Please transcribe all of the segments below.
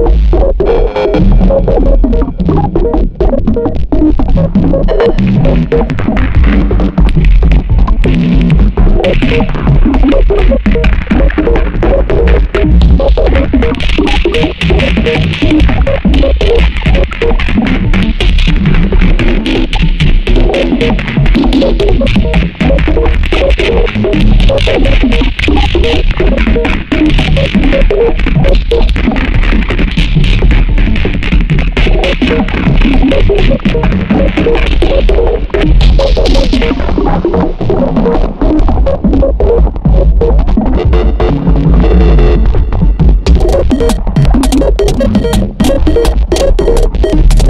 Thank you.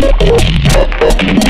Thank you.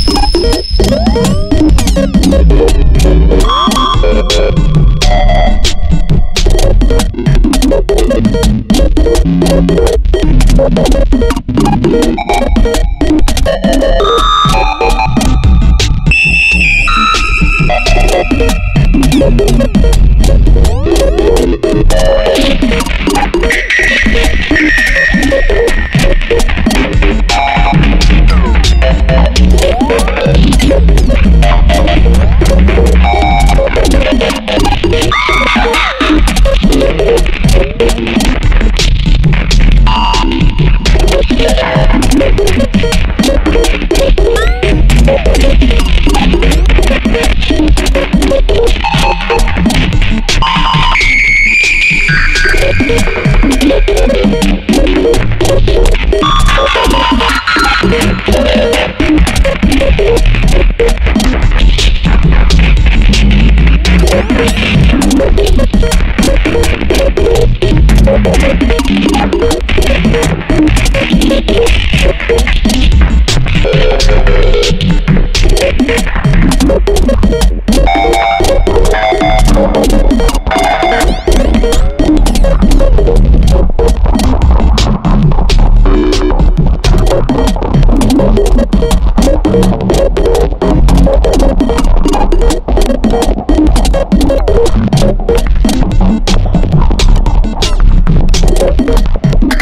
Thank you.